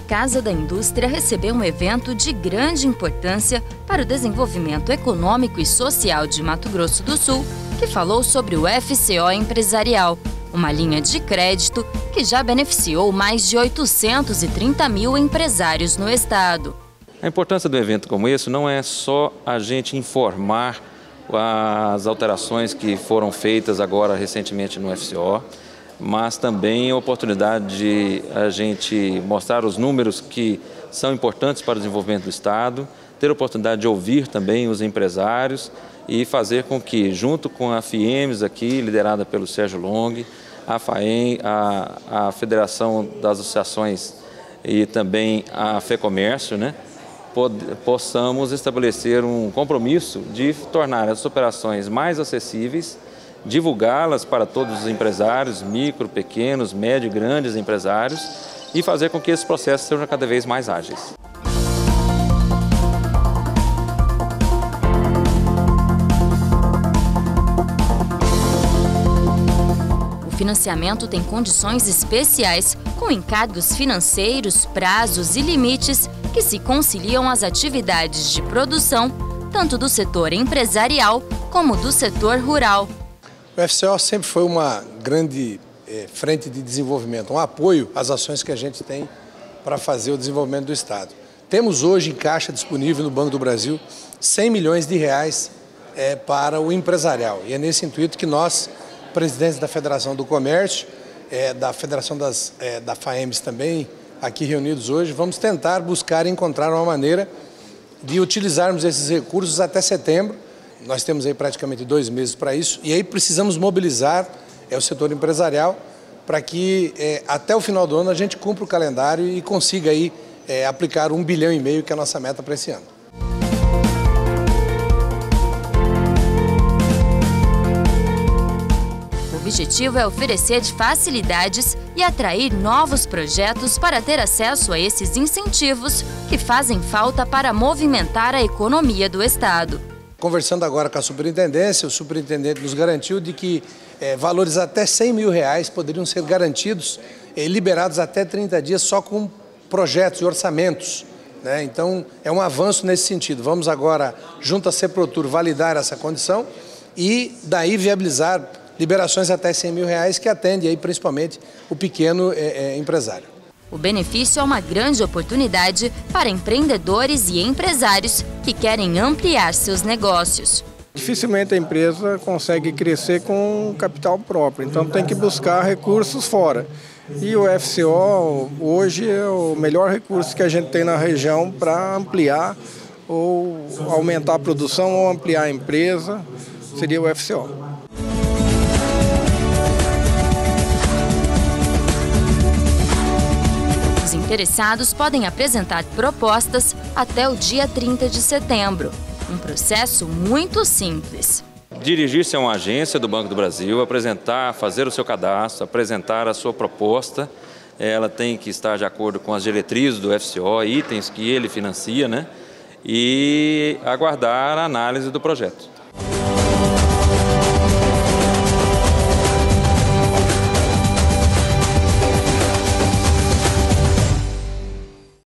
Casa da Indústria recebeu um evento de grande importância para o desenvolvimento econômico e social de Mato Grosso do Sul, que falou sobre o FCO empresarial, uma linha de crédito que já beneficiou mais de 830 mil empresários no estado. A importância do evento como esse não é só a gente informar as alterações que foram feitas agora recentemente no FCO, mas também a oportunidade de a gente mostrar os números que são importantes para o desenvolvimento do Estado, ter a oportunidade de ouvir também os empresários e fazer com que, junto com a FIEMES aqui, liderada pelo Sérgio Long, a FAEM, a, a Federação das Associações e também a FEComércio, né, possamos estabelecer um compromisso de tornar as operações mais acessíveis, divulgá-las para todos os empresários, micro, pequenos, médio e grandes empresários e fazer com que esses processos sejam cada vez mais ágeis. O financiamento tem condições especiais, com encargos financeiros, prazos e limites que se conciliam as atividades de produção, tanto do setor empresarial como do setor rural. O FCO sempre foi uma grande é, frente de desenvolvimento, um apoio às ações que a gente tem para fazer o desenvolvimento do Estado. Temos hoje em caixa disponível no Banco do Brasil 100 milhões de reais é, para o empresarial. E é nesse intuito que nós, presidentes da Federação do Comércio, é, da Federação das, da FAEMS também, aqui reunidos hoje, vamos tentar buscar encontrar uma maneira de utilizarmos esses recursos até setembro. Nós temos aí praticamente dois meses para isso e aí precisamos mobilizar é, o setor empresarial para que é, até o final do ano a gente cumpra o calendário e consiga aí é, aplicar um bilhão e meio que é a nossa meta para esse ano. objetivo é oferecer facilidades e atrair novos projetos para ter acesso a esses incentivos que fazem falta para movimentar a economia do Estado. Conversando agora com a superintendência, o superintendente nos garantiu de que é, valores até 100 mil reais poderiam ser garantidos e liberados até 30 dias só com projetos e orçamentos. Né? Então, é um avanço nesse sentido. Vamos agora, junto à CEPROTUR, validar essa condição e daí viabilizar liberações até 100 mil reais que atende aí principalmente o pequeno é, empresário. O benefício é uma grande oportunidade para empreendedores e empresários que querem ampliar seus negócios. Dificilmente a empresa consegue crescer com capital próprio, então tem que buscar recursos fora. E o FCO hoje é o melhor recurso que a gente tem na região para ampliar ou aumentar a produção ou ampliar a empresa, seria o FCO. Interessados podem apresentar propostas até o dia 30 de setembro. Um processo muito simples. Dirigir-se a uma agência do Banco do Brasil, apresentar, fazer o seu cadastro, apresentar a sua proposta. Ela tem que estar de acordo com as diretrizes do FCO, itens que ele financia, né? E aguardar a análise do projeto.